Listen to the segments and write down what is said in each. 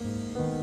Música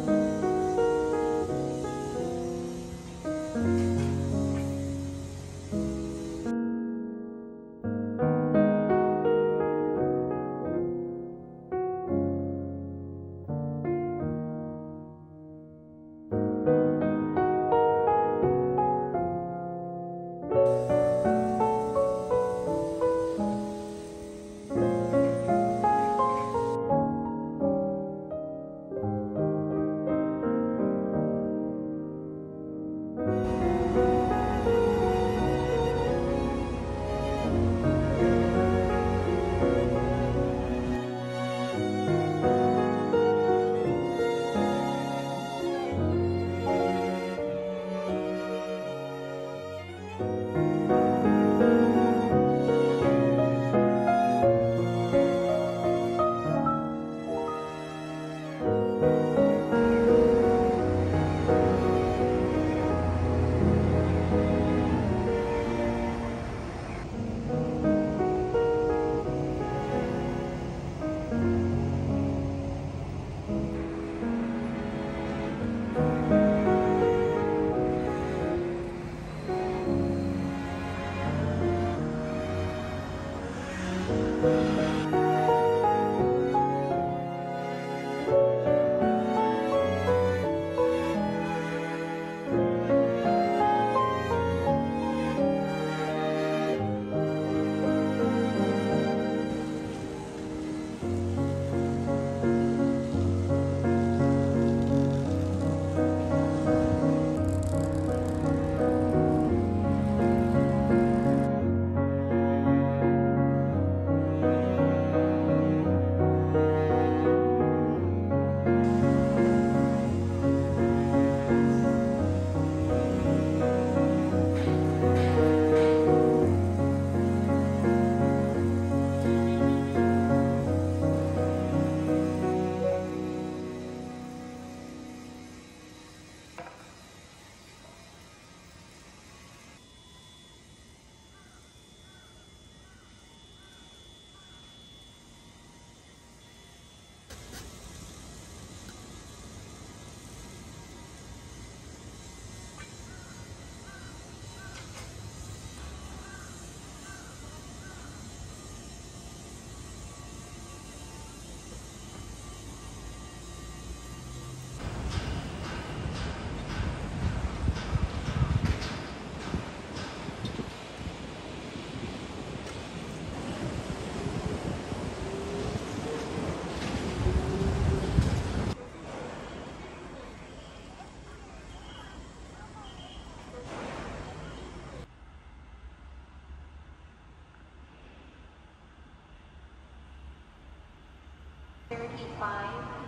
35.